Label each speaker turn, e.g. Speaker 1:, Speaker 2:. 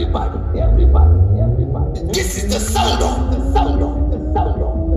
Speaker 1: everybody, everybody, everybody. This is the sound of the sound of the sound of.